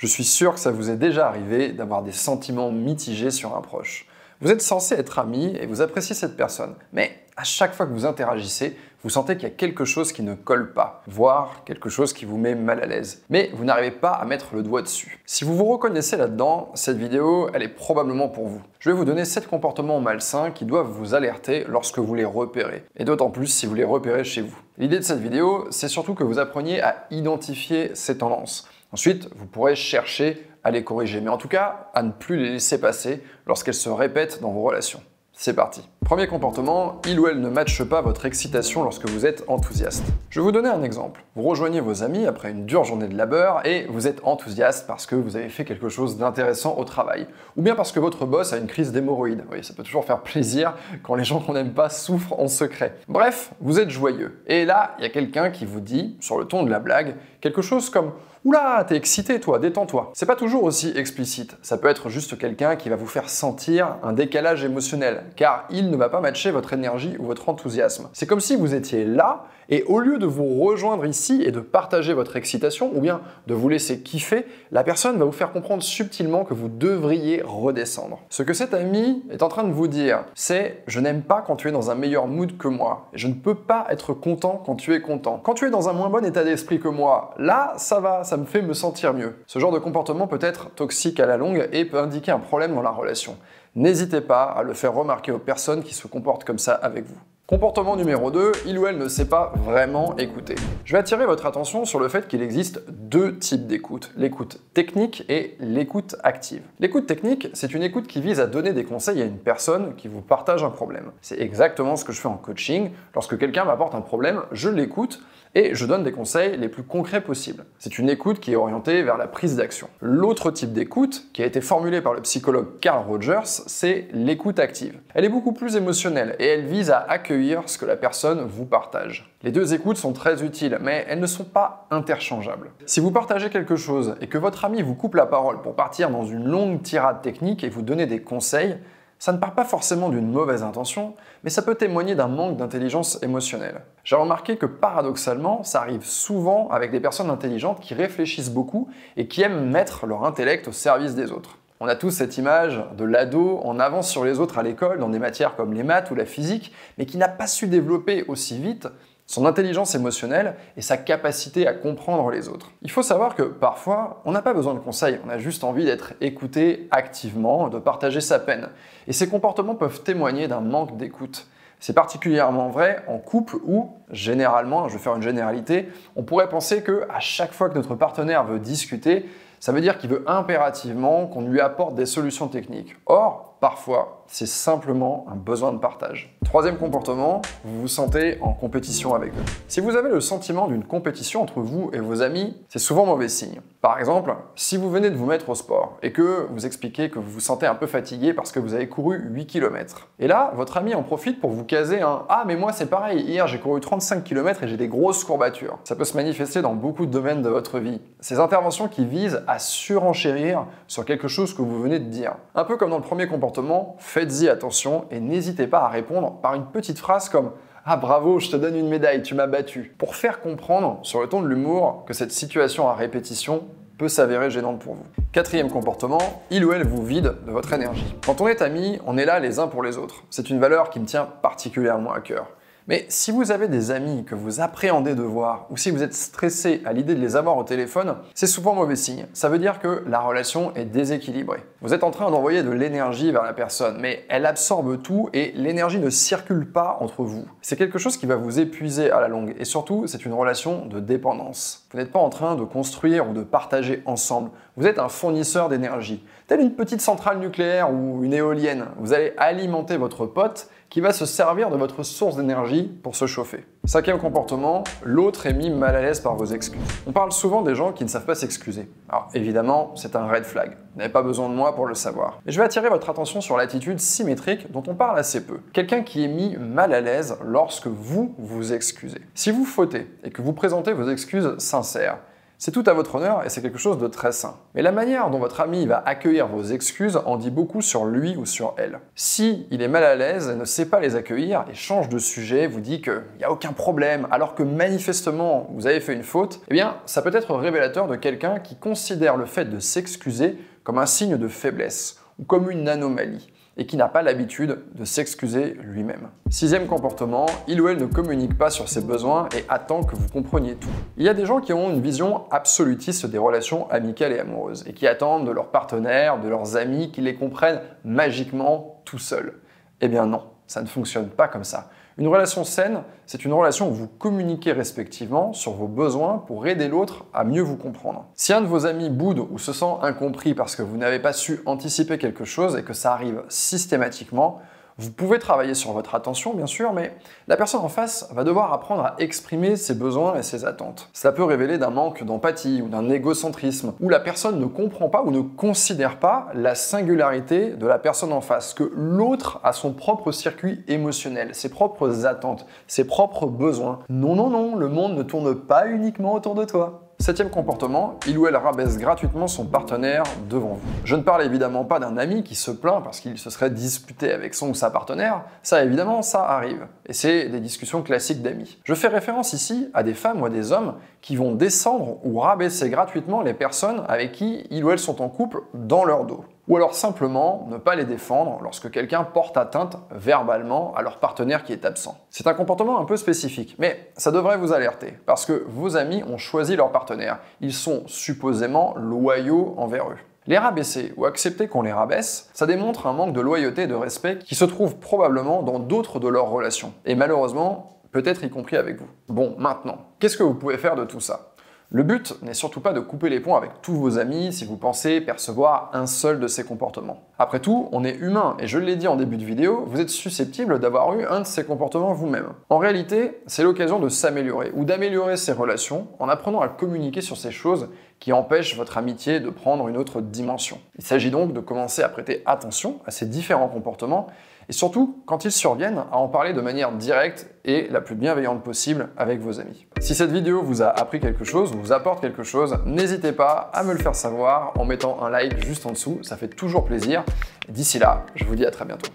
Je suis sûr que ça vous est déjà arrivé d'avoir des sentiments mitigés sur un proche. Vous êtes censé être ami et vous appréciez cette personne, mais à chaque fois que vous interagissez, vous sentez qu'il y a quelque chose qui ne colle pas, voire quelque chose qui vous met mal à l'aise. Mais vous n'arrivez pas à mettre le doigt dessus. Si vous vous reconnaissez là-dedans, cette vidéo, elle est probablement pour vous. Je vais vous donner 7 comportements malsains qui doivent vous alerter lorsque vous les repérez, et d'autant plus si vous les repérez chez vous. L'idée de cette vidéo, c'est surtout que vous appreniez à identifier ces tendances. Ensuite, vous pourrez chercher à les corriger, mais en tout cas, à ne plus les laisser passer lorsqu'elles se répètent dans vos relations. C'est parti. Premier comportement, il ou elle ne matche pas votre excitation lorsque vous êtes enthousiaste. Je vais vous donner un exemple. Vous rejoignez vos amis après une dure journée de labeur et vous êtes enthousiaste parce que vous avez fait quelque chose d'intéressant au travail. Ou bien parce que votre boss a une crise d'hémorroïdes. Oui, ça peut toujours faire plaisir quand les gens qu'on n'aime pas souffrent en secret. Bref, vous êtes joyeux. Et là, il y a quelqu'un qui vous dit, sur le ton de la blague, quelque chose comme Oula, t'es excité toi, détends-toi. C'est pas toujours aussi explicite. Ça peut être juste quelqu'un qui va vous faire sentir un décalage émotionnel, car il ne va pas matcher votre énergie ou votre enthousiasme. C'est comme si vous étiez là, et au lieu de vous rejoindre ici et de partager votre excitation, ou bien de vous laisser kiffer, la personne va vous faire comprendre subtilement que vous devriez redescendre. Ce que cet ami est en train de vous dire, c'est je n'aime pas quand tu es dans un meilleur mood que moi. Je ne peux pas être content quand tu es content. Quand tu es dans un moins bon état d'esprit que moi, là, ça va, ça me fait me sentir mieux. Ce genre de comportement peut être toxique à la longue et peut indiquer un problème dans la relation. N'hésitez pas à le faire remarquer aux personnes qui se comportent comme ça avec vous. Comportement numéro 2, il ou elle ne sait pas vraiment écouter. Je vais attirer votre attention sur le fait qu'il existe deux types d'écoute, l'écoute technique et l'écoute active. L'écoute technique, c'est une écoute qui vise à donner des conseils à une personne qui vous partage un problème. C'est exactement ce que je fais en coaching. Lorsque quelqu'un m'apporte un problème, je l'écoute et je donne des conseils les plus concrets possibles. C'est une écoute qui est orientée vers la prise d'action. L'autre type d'écoute, qui a été formulé par le psychologue Carl Rogers, c'est l'écoute active. Elle est beaucoup plus émotionnelle et elle vise à accueillir ce que la personne vous partage. Les deux écoutes sont très utiles, mais elles ne sont pas interchangeables. Si vous partagez quelque chose et que votre ami vous coupe la parole pour partir dans une longue tirade technique et vous donner des conseils, ça ne part pas forcément d'une mauvaise intention, mais ça peut témoigner d'un manque d'intelligence émotionnelle. J'ai remarqué que paradoxalement, ça arrive souvent avec des personnes intelligentes qui réfléchissent beaucoup et qui aiment mettre leur intellect au service des autres. On a tous cette image de l'ado en avance sur les autres à l'école dans des matières comme les maths ou la physique, mais qui n'a pas su développer aussi vite son intelligence émotionnelle et sa capacité à comprendre les autres. Il faut savoir que parfois, on n'a pas besoin de conseils, on a juste envie d'être écouté activement, de partager sa peine. Et ces comportements peuvent témoigner d'un manque d'écoute. C'est particulièrement vrai en couple où, généralement, je vais faire une généralité, on pourrait penser que à chaque fois que notre partenaire veut discuter, ça veut dire qu'il veut impérativement qu'on lui apporte des solutions techniques. Or, parfois, c'est simplement un besoin de partage. Troisième comportement, vous vous sentez en compétition avec eux. Si vous avez le sentiment d'une compétition entre vous et vos amis, c'est souvent mauvais signe. Par exemple, si vous venez de vous mettre au sport et que vous expliquez que vous vous sentez un peu fatigué parce que vous avez couru 8 km. Et là, votre ami en profite pour vous caser un Ah, mais moi c'est pareil, hier j'ai couru 35 km et j'ai des grosses courbatures. Ça peut se manifester dans beaucoup de domaines de votre vie. Ces interventions qui visent à surenchérir sur quelque chose que vous venez de dire. Un peu comme dans le premier comportement, faites-y attention et n'hésitez pas à répondre par une petite phrase comme ah bravo, je te donne une médaille, tu m'as battu. Pour faire comprendre, sur le ton de l'humour, que cette situation à répétition peut s'avérer gênante pour vous. Quatrième comportement, il ou elle vous vide de votre énergie. Quand on est amis, on est là les uns pour les autres. C'est une valeur qui me tient particulièrement à cœur. Mais si vous avez des amis que vous appréhendez de voir, ou si vous êtes stressé à l'idée de les avoir au téléphone, c'est souvent mauvais signe. Ça veut dire que la relation est déséquilibrée. Vous êtes en train d'envoyer de l'énergie vers la personne, mais elle absorbe tout et l'énergie ne circule pas entre vous. C'est quelque chose qui va vous épuiser à la longue, et surtout, c'est une relation de dépendance. Vous n'êtes pas en train de construire ou de partager ensemble. Vous êtes un fournisseur d'énergie. Telle une petite centrale nucléaire ou une éolienne, vous allez alimenter votre pote qui va se servir de votre source d'énergie pour se chauffer. Cinquième comportement, l'autre est mis mal à l'aise par vos excuses. On parle souvent des gens qui ne savent pas s'excuser. Alors évidemment, c'est un red flag. Vous n'avez pas besoin de moi pour le savoir. Mais je vais attirer votre attention sur l'attitude symétrique dont on parle assez peu. Quelqu'un qui est mis mal à l'aise lorsque vous vous excusez. Si vous fautez et que vous présentez vos excuses sincères, C'est tout à votre honneur et c'est quelque chose de très sain. Mais la manière dont votre ami va accueillir vos excuses en dit beaucoup sur lui ou sur elle. Si il est mal à l'aise ne sait pas les accueillir et change de sujet, vous dit qu'il n'y a aucun problème alors que manifestement vous avez fait une faute, eh bien ça peut être révélateur de quelqu'un qui considère le fait de s'excuser comme un signe de faiblesse ou comme une anomalie et qui n'a pas l'habitude de s'excuser lui-même. Sixième comportement, il ou elle ne communique pas sur ses besoins et attend que vous compreniez tout. Il y a des gens qui ont une vision absolutiste des relations amicales et amoureuses et qui attendent de leurs partenaires, de leurs amis qu'ils les comprennent magiquement tout seuls. Eh bien non, ça ne fonctionne pas comme ça. Une relation saine, c'est une relation où vous communiquez respectivement sur vos besoins pour aider l'autre à mieux vous comprendre. Si un de vos amis boude ou se sent incompris parce que vous n'avez pas su anticiper quelque chose et que ça arrive systématiquement, vous pouvez travailler sur votre attention, bien sûr, mais la personne en face va devoir apprendre à exprimer ses besoins et ses attentes. Ça peut révéler d'un manque d'empathie ou d'un égocentrisme, où la personne ne comprend pas ou ne considère pas la singularité de la personne en face, que l'autre a son propre circuit émotionnel, ses propres attentes, ses propres besoins. Non, non, non, le monde ne tourne pas uniquement autour de toi. Septième comportement, il ou elle rabaisse gratuitement son partenaire devant vous. Je ne parle évidemment pas d'un ami qui se plaint parce qu'il se serait disputé avec son ou sa partenaire, ça évidemment ça arrive, et c'est des discussions classiques d'amis. Je fais référence ici à des femmes ou à des hommes qui vont descendre ou rabaisser gratuitement les personnes avec qui ils ou elles sont en couple dans leur dos ou alors simplement ne pas les défendre lorsque quelqu'un porte atteinte verbalement à leur partenaire qui est absent. C'est un comportement un peu spécifique, mais ça devrait vous alerter, parce que vos amis ont choisi leur partenaire, ils sont supposément loyaux envers eux. Les rabaisser ou accepter qu'on les rabaisse, ça démontre un manque de loyauté et de respect qui se trouve probablement dans d'autres de leurs relations, et malheureusement, peut-être y compris avec vous. Bon, maintenant, qu'est-ce que vous pouvez faire de tout ça? Le but n'est surtout pas de couper les ponts avec tous vos amis si vous pensez percevoir un seul de ces comportements. Après tout, on est humain et je l'ai dit en début de vidéo, vous êtes susceptible d'avoir eu un de ces comportements vous-même. En réalité, c'est l'occasion de s'améliorer ou d'améliorer ses relations en apprenant à communiquer sur ces choses qui empêchent votre amitié de prendre une autre dimension. Il s'agit donc de commencer à prêter attention à ces différents comportements et surtout, quand ils surviennent, à en parler de manière directe et la plus bienveillante possible avec vos amis. Si cette vidéo vous a appris quelque chose, vous apporte quelque chose, n'hésitez pas à me le faire savoir en mettant un like juste en dessous, ça fait toujours plaisir. D'ici là, je vous dis à très bientôt.